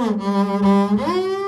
うん。